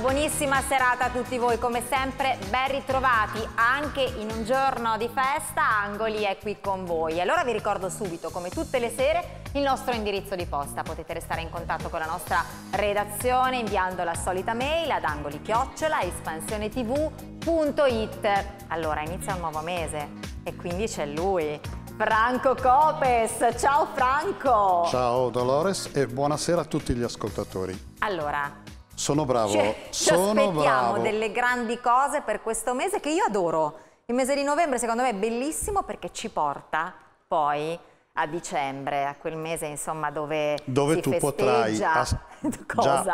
Buonissima serata a tutti voi, come sempre ben ritrovati anche in un giorno di festa, Angoli è qui con voi. Allora vi ricordo subito, come tutte le sere, il nostro indirizzo di posta. Potete restare in contatto con la nostra redazione inviando la solita mail ad angoli-espansionetv.it. Allora inizia un nuovo mese e quindi c'è lui, Franco Copes. Ciao Franco! Ciao Dolores e buonasera a tutti gli ascoltatori. Allora, sono bravo, ci, sono ci aspettiamo bravo. delle grandi cose per questo mese che io adoro. Il mese di novembre secondo me è bellissimo perché ci porta poi a dicembre, a quel mese insomma dove, dove tu potrai già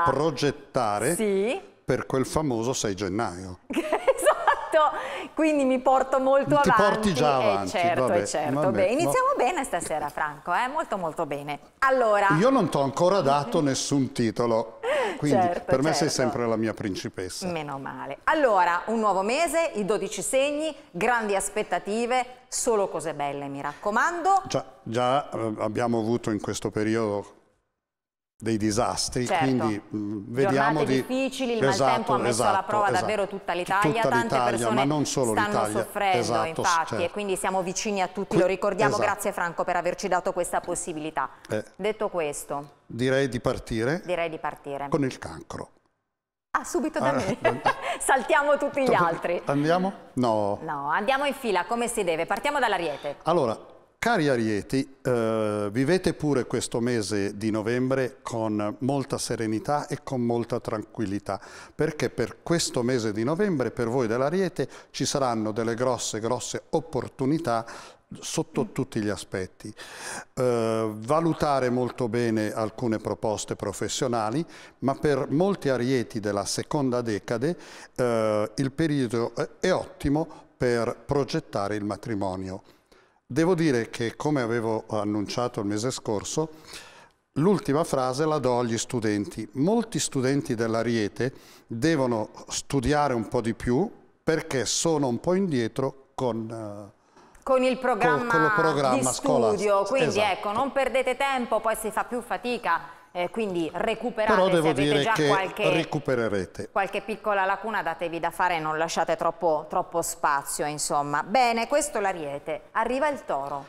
progettare Sì. per quel famoso 6 gennaio. esatto, quindi mi porto molto Ti avanti. porti già Eh, avanti, certo, vabbè, eh, certo. vabbè, Beh, iniziamo va- bene stasera Franco, eh? molto molto bene. Allora, Io non ti ho ancora dato nessun titolo, quindi Certo, per me sei certo. sempre la mia principessa. Meno male. Allora, un nuovo mese, i 12 segni, grandi aspettative, solo cose belle, mi raccomando. Già, già, eh, abbiamo avuto in questo periodo dei disastri, Certo. quindi mh, vediamo Giornate di... difficili, il Esatto, maltempo ha messo alla esatto, prova esatto. davvero tutta l'Italia, tante persone ma non solo stanno soffrendo Esatto, infatti certo. e quindi siamo vicini a tutti, lo ricordiamo, esatto. grazie Franco per averci dato questa possibilità. Eh. Detto questo, Direi di partire direi di partire. con il cancro. Ah, subito da Ah, me. Saltiamo tutti gli altri. Andiamo? No. No, andiamo in fila come si deve, partiamo dall'Ariete. Allora, cari Arieti, eh, vivete pure questo mese di novembre con molta serenità e con molta tranquillità, perché per questo mese di novembre per voi dell'Ariete ci saranno delle grosse, grosse opportunità sotto tutti gli aspetti. Eh, valutare molto bene alcune proposte professionali, ma per molti arieti della seconda decade eh, il periodo è- ottimo per progettare il matrimonio. Devo dire che, come avevo annunciato il mese scorso, l'ultima frase la do agli studenti. Molti studenti dell'Ariete devono studiare un po' di più perché sono un po' indietro con... eh, Con il programma, con il programma di studio, scolastico, quindi esatto. ecco, non perdete tempo, poi si fa più fatica, eh, quindi recuperate però se devo avete dire già che qualche, recupererete. qualche piccola lacuna datevi da fare e non lasciate troppo, troppo spazio, insomma. Bene, questo l'Ariete. Arriva il Toro.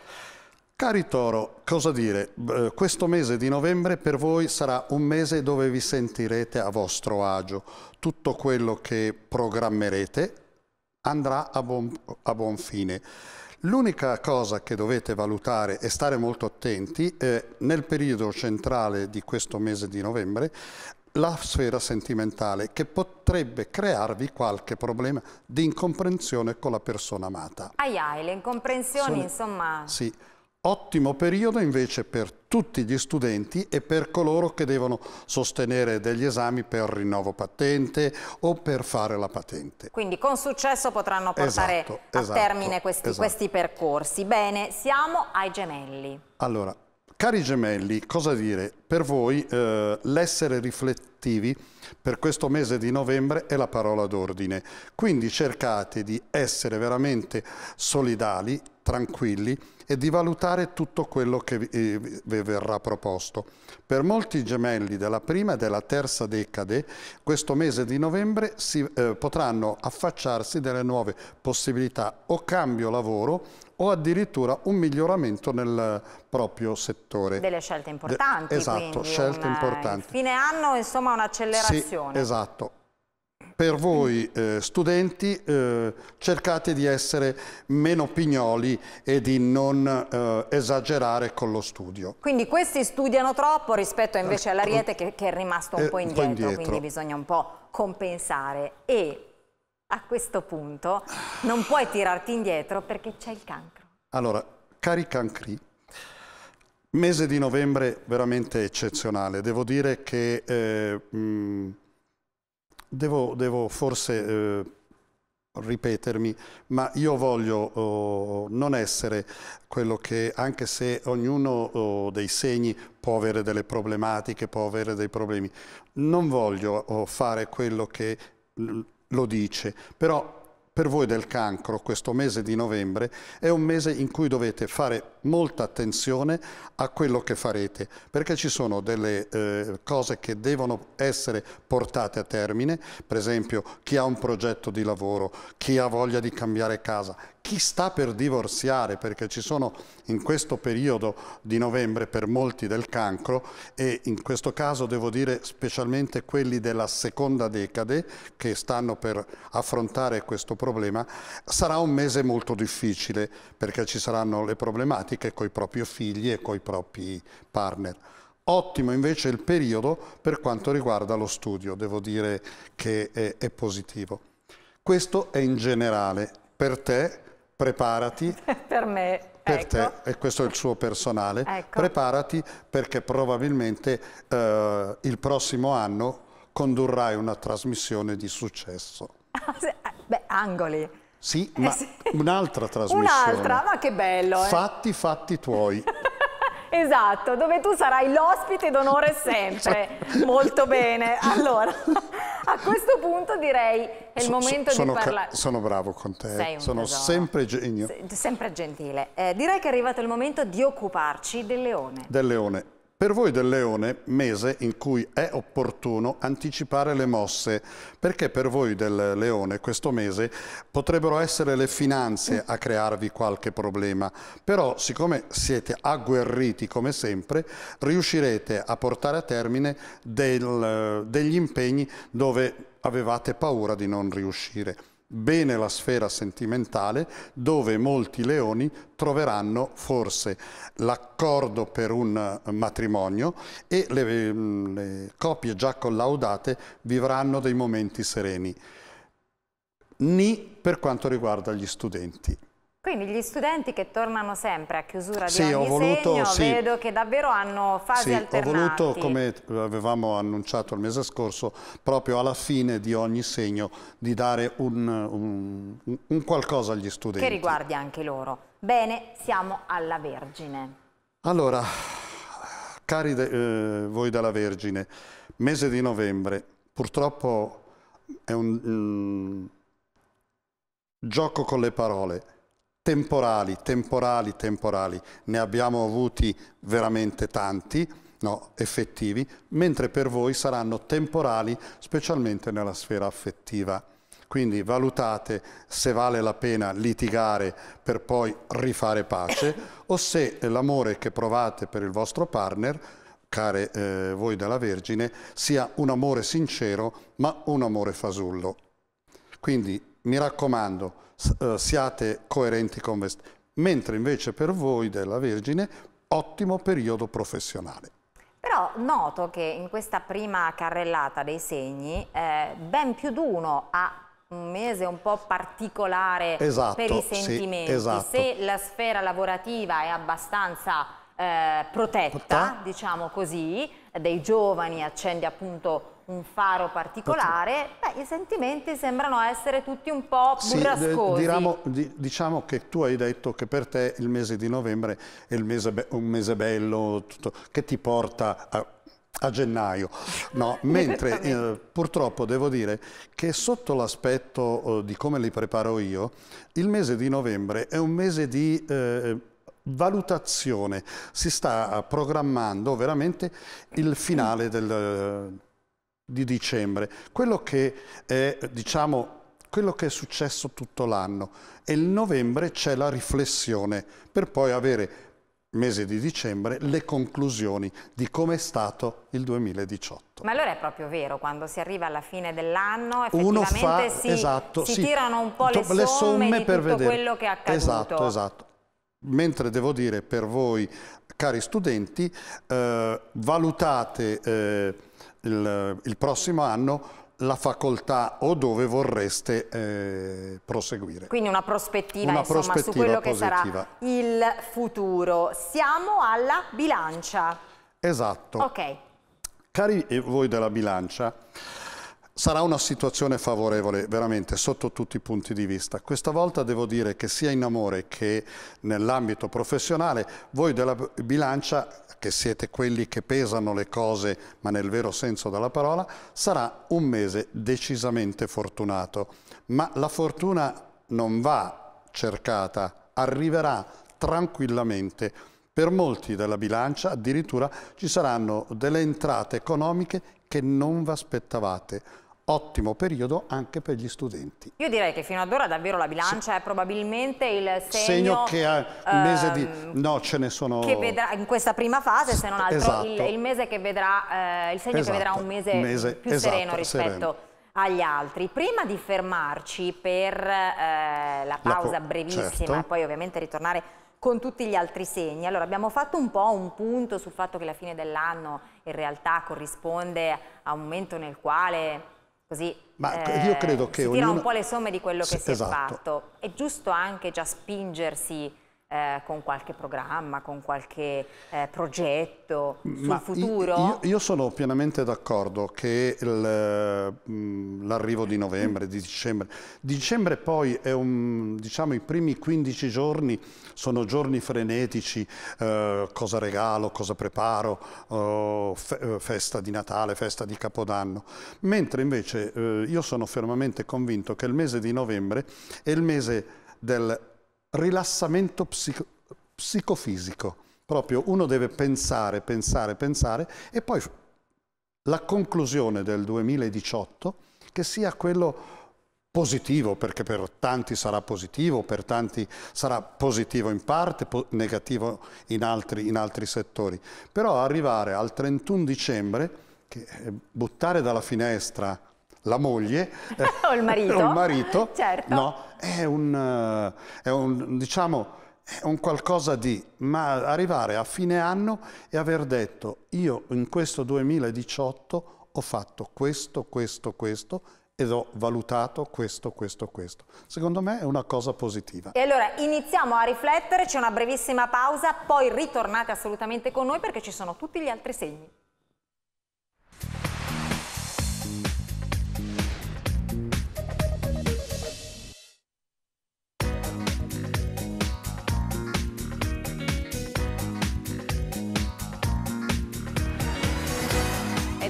Cari Toro, cosa dire? Questo mese di novembre per voi sarà un mese dove vi sentirete a vostro agio. Tutto quello che programmerete andrà a buon, a buon fine. L'unica cosa che dovete valutare e stare molto attenti è nel periodo centrale di questo mese di novembre la sfera sentimentale che potrebbe crearvi qualche problema di incomprensione con la persona amata. Ai ai, le incomprensioni, Sono- insomma, Sì, ottimo periodo invece per tutti gli studenti e per coloro che devono sostenere degli esami per rinnovo patente o per fare la patente. quindi con successo potranno portare Esatto, a esatto, termine questi, esatto. questi percorsi. Bene, siamo ai gemelli. Allora, cari gemelli, cosa dire? Per voi eh, l'essere riflettivi per questo mese di novembre è la parola d'ordine. Quindi cercate di essere veramente solidali, tranquilli e di valutare tutto quello che vi, eh, vi verrà proposto. Per molti gemelli della prima e della terza decade, questo mese di novembre si, eh, potranno affacciarsi delle nuove possibilità o cambio lavoro o addirittura un miglioramento nel proprio settore. Delle scelte importanti, De- esatto, scelte un, eh, importanti. Fine anno, insomma, Sì, un'accelerazione. esatto. Per voi eh, studenti eh, cercate di essere meno pignoli e di non eh, esagerare con lo studio. Quindi questi studiano troppo rispetto invece all'Ariete che, che è rimasto un Eh, po' un po' indietro, indietro. quindi bisogna un po' compensare. E a questo punto non puoi tirarti indietro perché c'è il cancro. Allora, cari cancri, mese di novembre veramente eccezionale. Devo dire che eh, mh, devo, devo forse eh, ripetermi, ma io voglio oh, non essere quello che, anche se ognuno oh, dei segni può avere delle problematiche, può avere dei problemi, non voglio oh, fare quello che lo dice, però per voi del cancro questo mese di novembre è un mese in cui dovete fare molta attenzione a quello che farete, perché ci sono delle eh, cose che devono essere portate a termine, per esempio chi ha un progetto di lavoro, chi ha voglia di cambiare casa, chi sta per divorziare, perché ci sono in questo periodo di novembre per molti del cancro e in questo caso devo dire specialmente quelli della seconda decade che stanno per affrontare questo problema, sarà un mese molto difficile perché ci saranno le problematiche con i propri figli e con i propri partner. Ottimo invece il periodo per quanto riguarda lo studio, devo dire che è, è positivo. Questo è in generale. Per te preparati. per me. Per ecco. te, e questo è il suo personale, ecco. preparati perché probabilmente eh, il prossimo anno condurrai una trasmissione di successo. Beh, angoli. Sì, ma eh sì. un'altra trasmissione. Un'altra, ma che bello. Eh? Fatti, fatti tuoi. Esatto, dove tu sarai l'ospite d'onore sempre. Molto bene. Allora, a questo punto direi è il so, momento sono di parlare. Sono bravo con te, sono tesoro. sempre genio. sempre gentile. Eh, direi che è arrivato il momento di occuparci del leone. Del leone. Per voi del leone, mese in cui è opportuno anticipare le mosse, perché per voi del leone questo mese potrebbero essere le finanze a crearvi qualche problema, però siccome siete agguerriti come sempre, riuscirete a portare a termine del, degli impegni dove avevate paura di non riuscire bene la sfera sentimentale dove molti leoni troveranno forse l'accordo per un matrimonio e le, le coppie già collaudate vivranno dei momenti sereni. Ni per quanto riguarda gli studenti. Quindi gli studenti che tornano sempre a chiusura sì, di ogni voluto, segno, sì. vedo che davvero hanno fasi sì, alternate. ho voluto, come avevamo annunciato il mese scorso, proprio alla fine di ogni segno, di dare un, un, un qualcosa agli studenti. Che riguardi anche loro. Bene, siamo alla Vergine. Allora, cari eh, voi della Vergine, mese di novembre, purtroppo è un, un gioco con le parole temporali, temporali, temporali, ne abbiamo avuti veramente tanti, no, effettivi, mentre per voi saranno temporali, specialmente nella sfera affettiva. Quindi valutate se vale la pena litigare per poi rifare pace o se l'amore che provate per il vostro partner, care eh, voi della Vergine, sia un amore sincero ma un amore fasullo. Quindi mi raccomando, uh, siate coerenti con voi. Mentre invece per voi della Vergine, ottimo periodo professionale. Però noto che in questa prima carrellata dei segni, eh, ben più di uno ha un mese un po' particolare esatto, per i sentimenti. Sì, esatto. Se la sfera lavorativa è abbastanza eh, protetta, Prota. diciamo così, dei giovani accende appunto un faro particolare, beh, i sentimenti sembrano essere tutti un po' burrascosi. Sì, diciamo, diciamo, che tu hai detto che per te il mese di novembre è mese un mese bello, tutto, che ti porta a, a gennaio, no, mentre eh, purtroppo devo dire che sotto l'aspetto eh, di come li preparo io, il mese di novembre è un mese di eh, valutazione, si sta programmando veramente il finale del, di dicembre, quello che è, diciamo, quello che è successo tutto l'anno e il novembre c'è la riflessione per poi avere mese di dicembre le conclusioni di come è stato il 2018. Ma allora è proprio vero, quando si arriva alla fine dell'anno effettivamente fa, si, esatto, si sì, tirano un po' le somme, le somme per vedere. quello che è accaduto. Esatto, esatto. Mentre devo dire per voi, cari studenti, eh, valutate eh, il, il prossimo anno la facoltà o dove vorreste eh, proseguire. Quindi una prospettiva, una insomma, prospettiva su quello positiva. che sarà il futuro. Siamo alla bilancia. Esatto. Ok. Cari voi della bilancia, Sarà una situazione favorevole veramente sotto tutti i punti di vista. Questa volta devo dire che sia in amore che nell'ambito professionale, voi della bilancia, che siete quelli che pesano le cose ma nel vero senso della parola, sarà un mese decisamente fortunato. Ma la fortuna non va cercata, arriverà tranquillamente. Per molti della bilancia addirittura ci saranno delle entrate economiche che non vi aspettavate ottimo periodo anche per gli studenti. Io direi che fino ad ora davvero la bilancia sì. è probabilmente il segno, segno che ha il mese di... Ehm, no, ce ne sono... Che vedrà in questa prima fase, se non altro, esatto. il, il, mese che vedrà, eh, il segno esatto. che vedrà un mese, mese più esatto, sereno rispetto... Sereno agli altri. Prima di fermarci per eh, la pausa la brevissima certo. e poi ovviamente ritornare con tutti gli altri segni. Allora abbiamo fatto un po' un punto sul fatto che la fine dell'anno in realtà corrisponde a un momento nel quale Così Ma eh, io credo che si ognuno... un po' le somme di quello che sì, si esatto. è fatto. È giusto anche già spingersi eh, con qualche programma, con qualche eh, progetto sul futuro? Io, io, sono pienamente d'accordo che mm, l'arrivo di novembre, di dicembre, di dicembre poi è un, diciamo i primi 15 giorni sono giorni frenetici, eh, cosa regalo, cosa preparo, oh, fe, eh, festa di Natale, festa di Capodanno, mentre invece eh, io sono fermamente convinto che il mese di novembre è il mese del rilassamento psico psicofisico. Proprio uno deve pensare, pensare, pensare e poi la conclusione del 2018 che sia quello positivo, perché per tanti sarà positivo, per tanti sarà positivo in parte, po negativo in altri, in altri, settori. Però arrivare al 31 dicembre, che, buttare dalla finestra la moglie o il marito, o il marito certo. no, è, un, è, un, diciamo, è un qualcosa di, ma arrivare a fine anno e aver detto io in questo 2018 ho fatto questo, questo, questo ed ho valutato questo, questo, questo. Secondo me è una cosa positiva. E allora iniziamo a riflettere, c'è una brevissima pausa, poi ritornate assolutamente con noi perché ci sono tutti gli altri segni.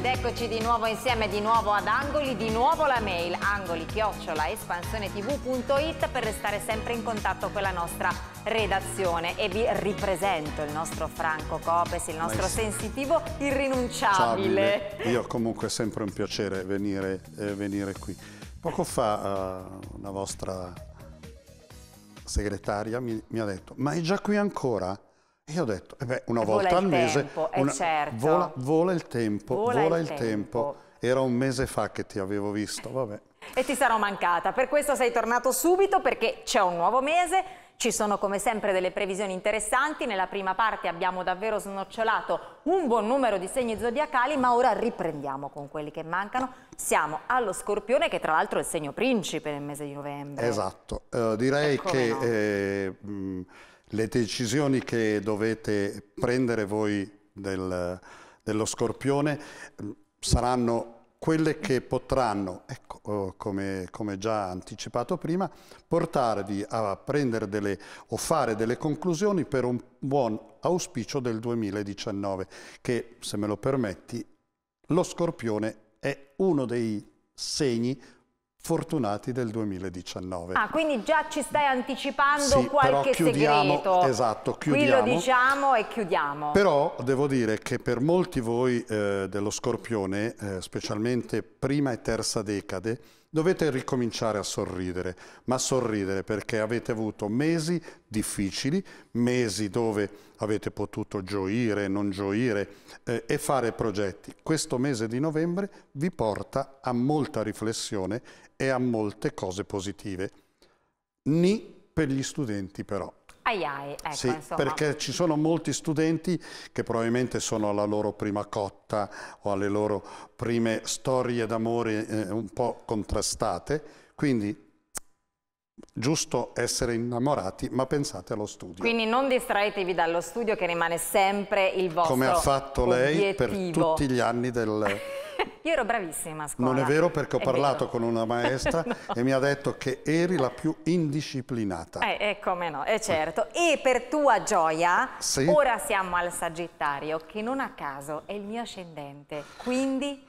Eccoci di nuovo insieme, di nuovo ad Angoli, di nuovo la mail angoli-espansionetv.it per restare sempre in contatto con la nostra redazione e vi ripresento il nostro Franco Copes, il nostro sensitivo irrinunciabile. Ciao, Io comunque è sempre un piacere venire, eh, venire qui. Poco fa uh, una vostra segretaria mi, mi ha detto, ma è già qui ancora? E io ho detto, eh beh, una vola volta al mese tempo, una, certo. vola, vola, il tempo, vola, vola il, il tempo. tempo. Era un mese fa che ti avevo visto, vabbè. E ti sarò mancata, per questo sei tornato subito perché c'è un nuovo mese, ci sono come sempre delle previsioni interessanti, nella prima parte abbiamo davvero snocciolato un buon numero di segni zodiacali, ma ora riprendiamo con quelli che mancano. Siamo allo Scorpione che tra l'altro è il segno principe nel mese di novembre. Esatto, uh, direi che... No. Eh, mh, le decisioni che dovete prendere voi del, dello scorpione mm, saranno quelle che potranno, ecco, oh, come, come, già anticipato prima, portarvi a prendere delle o fare delle conclusioni per un buon auspicio del 2019, che, se me lo permetti, lo scorpione è uno dei segni fortunati del 2019. Ah, quindi già ci stai anticipando sì, qualche chiudiamo, segreto. Esatto, chiudiamo. Qui lo diciamo e chiudiamo. Però devo dire che per molti voi eh, dello Scorpione, eh, specialmente prima e terza decade, dovete ricominciare a sorridere, ma sorridere perché avete avuto mesi difficili, mesi dove avete potuto gioire, non gioire eh, e fare progetti. Questo mese di novembre vi porta a molta riflessione e a molte cose positive. Ni per gli studenti però. Ai ai, ecco, sì, insomma. perché ci sono molti studenti che probabilmente sono alla loro prima cotta o alle loro prime storie d'amore eh, un po' contrastate, quindi giusto essere innamorati, ma pensate allo studio. Quindi non distraetevi dallo studio che rimane sempre il vostro Come ha fatto obiettivo. lei per tutti gli anni del... Io ero bravissima a scuola. Non è vero perché ho è parlato vero. con una maestra no. e mi ha detto che eri la più indisciplinata. Eh, eh come no, è certo. E per tua gioia, sì. ora siamo al Sagittario, che non a caso è il mio ascendente. Quindi...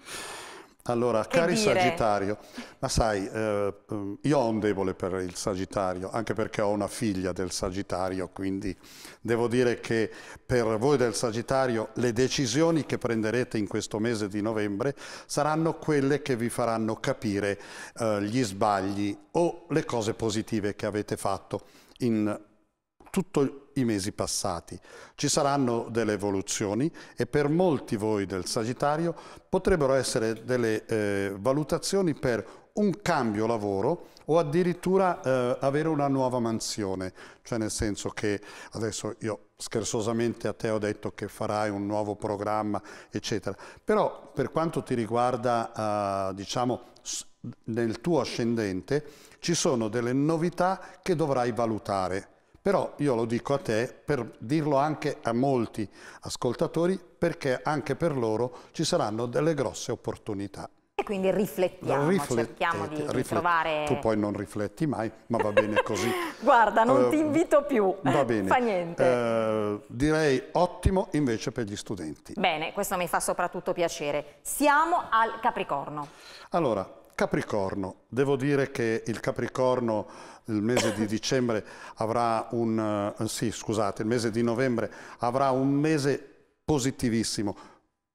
Allora, che cari dire? Sagittario, ma sai, eh, io ho un debole per il Sagittario, anche perché ho una figlia del Sagittario, quindi devo dire che per voi del Sagittario le decisioni che prenderete in questo mese di novembre saranno quelle che vi faranno capire eh, gli sbagli o le cose positive che avete fatto in tutti i mesi passati. Ci saranno delle evoluzioni e per molti voi del Sagittario potrebbero essere delle eh, valutazioni per un cambio lavoro o addirittura eh, avere una nuova mansione, cioè nel senso che adesso io scherzosamente a te ho detto che farai un nuovo programma, eccetera, però per quanto ti riguarda, eh, diciamo, nel tuo ascendente, ci sono delle novità che dovrai valutare però io lo dico a te per dirlo anche a molti ascoltatori perché anche per loro ci saranno delle grosse opportunità. E quindi riflettiamo, cerchiamo di, di trovare... Tu poi non rifletti mai, ma va bene così. Guarda, non uh, ti invito più, va bene. fa niente. Uh, direi ottimo invece per gli studenti. Bene, questo mi fa soprattutto piacere. Siamo al Capricorno. Allora, Capricorno, devo dire che il Capricorno il mese di dicembre avrà un, uh, sì scusate, il mese di novembre avrà un mese positivissimo.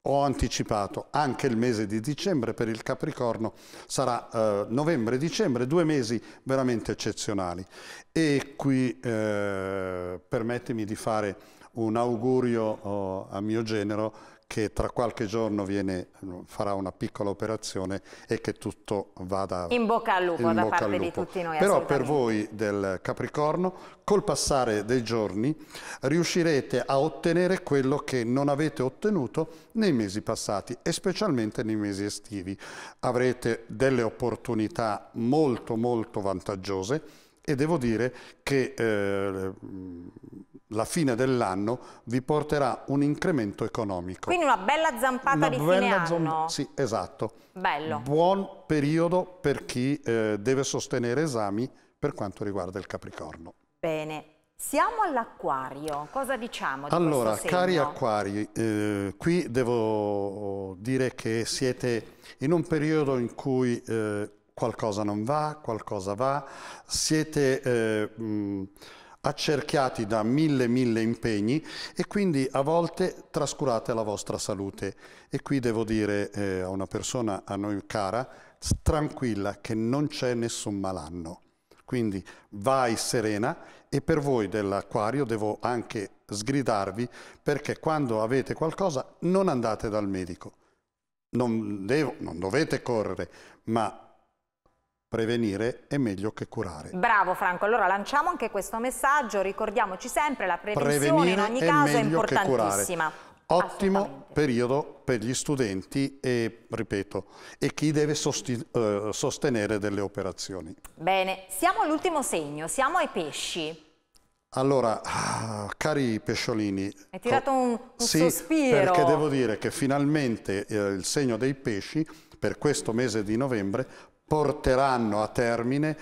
Ho anticipato anche il mese di dicembre per il Capricorno, sarà uh, novembre-dicembre, due mesi veramente eccezionali. E qui eh, permettimi di fare un augurio oh, a mio genero che tra qualche giorno viene, farà una piccola operazione e che tutto vada in bocca al lupo da parte di tutti noi. Però per voi del Capricorno, col passare dei giorni, riuscirete a ottenere quello che non avete ottenuto nei mesi passati e specialmente nei mesi estivi. Avrete delle opportunità molto molto vantaggiose e devo dire che eh, la fine dell'anno vi porterà un incremento economico. Quindi una bella zampata una di bella fine anno. Sì, esatto. Bello. Buon periodo per chi eh, deve sostenere esami per quanto riguarda il Capricorno. Bene. Siamo all'acquario, cosa diciamo di Allora, cari acquari, eh, qui devo dire che siete in un periodo in cui eh, qualcosa non va, qualcosa va, siete... Eh, mh, accerchiati da mille mille impegni e quindi a volte trascurate la vostra salute. E qui devo dire eh, a una persona a noi cara, tranquilla che non c'è nessun malanno. Quindi vai serena e per voi dell'acquario devo anche sgridarvi perché quando avete qualcosa non andate dal medico. Non, devo, non dovete correre, ma Prevenire è meglio che curare. Bravo Franco, allora lanciamo anche questo messaggio, ricordiamoci sempre la prevenzione Prevenire in ogni caso è importantissima. Ottimo periodo per gli studenti e, ripeto, e chi deve eh, sostenere delle operazioni. Bene, siamo all'ultimo segno, siamo ai pesci. Allora, ah, cari pesciolini... Hai tirato un, un sì, sospiro. perché devo dire che finalmente eh, il segno dei pesci per questo mese di novembre porteranno a termine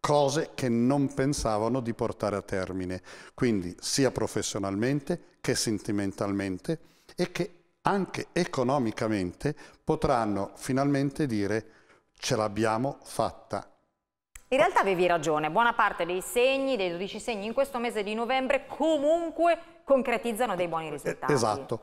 cose che non pensavano di portare a termine, quindi sia professionalmente che sentimentalmente e che anche economicamente potranno finalmente dire ce l'abbiamo fatta. In realtà avevi ragione, buona parte dei segni, dei 12 segni in questo mese di novembre comunque concretizzano dei buoni risultati. Esatto.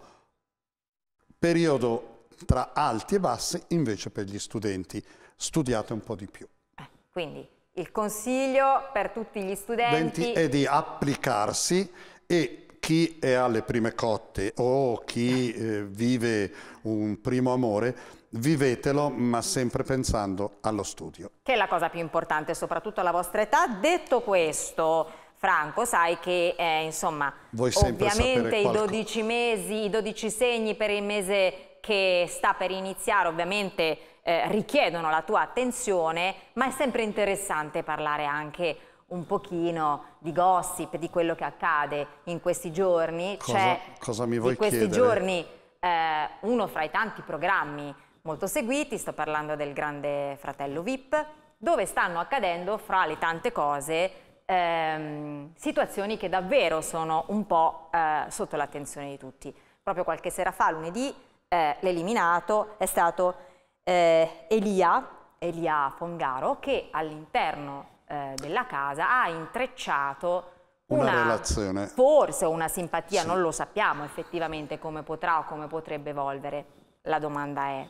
Periodo tra alti e bassi invece per gli studenti studiate un po' di più. Eh, quindi il consiglio per tutti gli studenti è di applicarsi e chi è alle prime cotte o chi eh, vive un primo amore, vivetelo ma sempre pensando allo studio. Che è la cosa più importante, soprattutto alla vostra età. Detto questo, Franco, sai che eh, insomma, ovviamente i 12 mesi, i 12 segni per il mese che sta per iniziare, ovviamente eh, richiedono la tua attenzione, ma è sempre interessante parlare anche un pochino di gossip, di quello che accade in questi giorni. Cosa, C'è cosa mi vuoi di questi chiedere? giorni eh, uno fra i tanti programmi molto seguiti, sto parlando del Grande Fratello VIP, dove stanno accadendo fra le tante cose ehm, situazioni che davvero sono un po' eh, sotto l'attenzione di tutti. Proprio qualche sera fa, lunedì, eh, l'eliminato è stato eh, Elia, Elia Fongaro, che all'interno eh, della casa ha intrecciato una, una, relazione. Forse una simpatia, Sì. non lo sappiamo effettivamente come potrà o come potrebbe evolvere. La domanda è,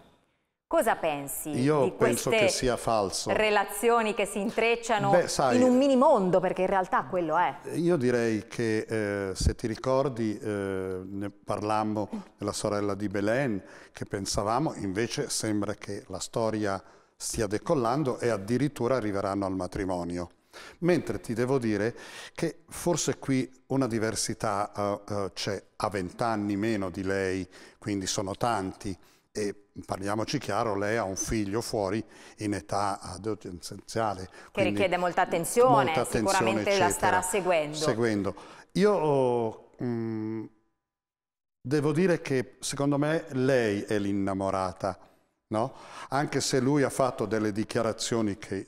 cosa pensi Io di penso queste che sia falso. relazioni che si intrecciano Beh, sai- in un mini mondo? Perché in realtà quello è. Io direi che eh, se ti ricordi eh, ne parlammo della sorella di Belen che pensavamo, invece sembra che la storia stia decollando e addirittura arriveranno al matrimonio. Mentre ti devo dire che forse qui una diversità eh, eh, c'è, ha vent'anni meno di lei, quindi sono tanti e parliamoci chiaro, lei ha un figlio fuori in età adolescenziale. Che richiede molta attenzione, molta attenzione, sicuramente la eccetera. starà seguendo. Seguendo. Io oh, mm, devo dire che secondo me lei è l'innamorata, no? Anche se lui ha fatto delle dichiarazioni che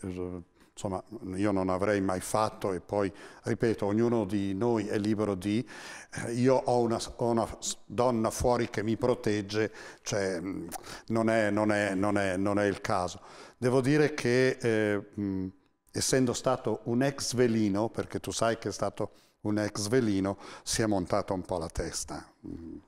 insomma io non avrei mai fatto e poi ripeto, ognuno di noi è libero di eh, io ho una, ho una donna fuori che mi protegge, cioè mm, non è, non è- non è- non è il caso. Devo dire che eh, mh, essendo stato un ex velino, perché tu sai che è stato un ex velino, si è montato un po' la testa.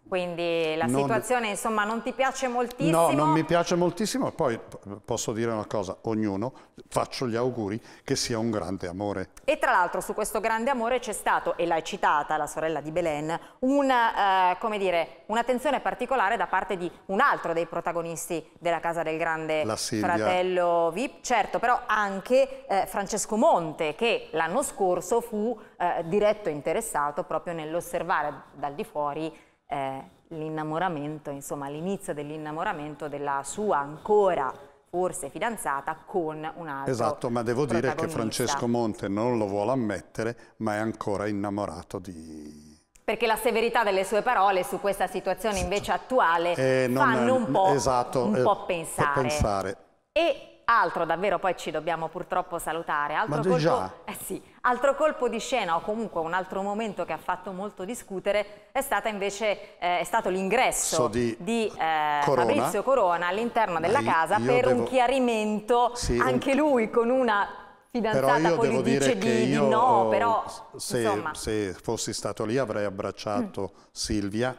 Quindi la Non- situazione insomma non ti piace moltissimo. No, non mi piace moltissimo, poi posso dire una cosa, ognuno faccio gli auguri che sia un grande amore. E tra l'altro su questo grande amore c'è stato, e l'hai citata, la sorella di Belen, eh, come dire, un'attenzione particolare da parte di un altro dei protagonisti della Casa del Grande. Fratello VIP, certo, però anche eh, Francesco Monte, che l'anno scorso fu eh, diretto interessato proprio nell'osservare dal di fuori eh, l'innamoramento, insomma l'inizio dell'innamoramento della sua ancora forse fidanzata con un altro Esatto, ma devo dire che. Francesco Monte non lo vuole ammettere, ma è ancora innamorato di... Perché la severità delle sue parole su questa situazione invece attuale Eh, non- fanno un po', esatto, un eh, po' pensare. pensare. E altro davvero, poi ci dobbiamo purtroppo salutare, altro, colpo, eh sì, altro colpo di scena o comunque un altro momento che ha fatto molto discutere è, stata invece, eh, è stato l'ingresso So di eh, Corona. Fabrizio Corona all'interno della Ma io- casa io per un devo- chiarimento, Sì, un- anche lui con una Però fidanzata, io poi devo dire di, che di io, no, oh, però se, se fossi stato lì avrei abbracciato Silvia,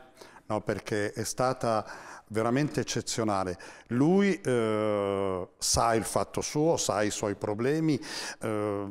no, perché è stata veramente eccezionale. Lui eh, sa il fatto suo, sa i suoi problemi, eh,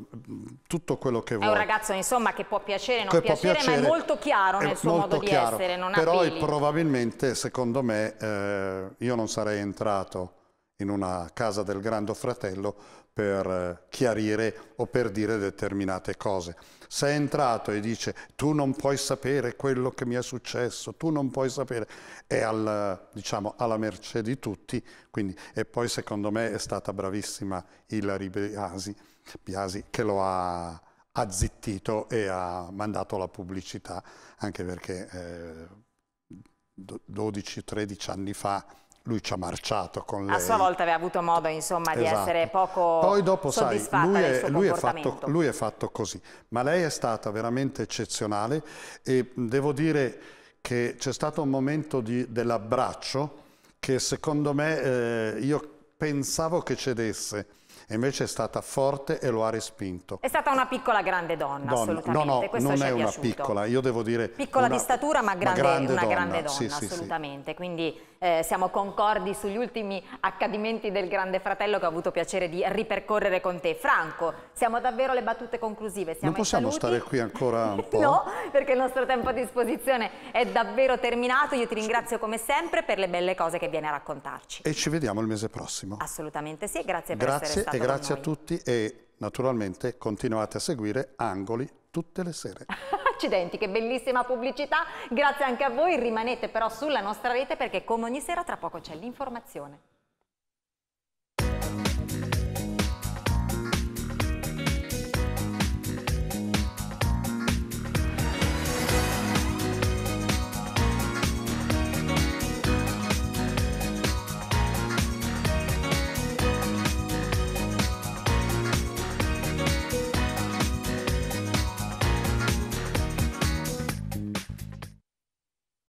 tutto quello che È vuole. un ragazzo insomma che può piacere, non può piacere, ma è piacere, molto chiaro è nel suo modo chiaro. di essere, non Però è probabilmente, secondo me, eh, io non sarei entrato in una casa del Grande Fratello per eh, chiarire o per dire determinate cose. Se è entrato e dice tu non puoi sapere quello che mi è successo, tu non puoi sapere, è al, diciamo, alla mercé di tutti. Quindi, e poi secondo me è stata bravissima Ilari Biasi, Biasi che lo ha azzittito e ha mandato la pubblicità, anche perché eh, do- 12-13 anni fa lui ci ha marciato con lei. A sua volta aveva avuto modo insomma di Esatto. essere poco Poi dopo, sai, lui è, lui è fatto, lui è fatto così, ma lei è stata veramente eccezionale e devo dire che c'è stato un momento di- dell'abbraccio che secondo me eh, io pensavo che cedesse e invece è stata forte e lo ha respinto. È stata una piccola grande donna, Donna. assolutamente, No, no, questo non ci è una piaciuto. piccola, io devo dire... Piccola una- di statura ma grande, una grande donna, Sì, sì, sì. assolutamente. Quindi eh, siamo concordi sugli ultimi accadimenti del Grande Fratello che ho avuto piacere di ripercorrere con te. Franco, siamo davvero alle battute conclusive. Siamo Non possiamo stare qui ancora un po'? no, perché il nostro tempo a disposizione è davvero terminato. Io ti ringrazio come sempre per le belle cose che vieni a raccontarci. E ci vediamo il mese prossimo. Assolutamente sì, grazie per essere Grazie stato e con grazie a tutti e naturalmente continuate a seguire Angoli tutte le sere. Accidenti, che bellissima pubblicità. Grazie anche a voi. Rimanete però sulla nostra rete perché come ogni sera tra poco c'è l'informazione.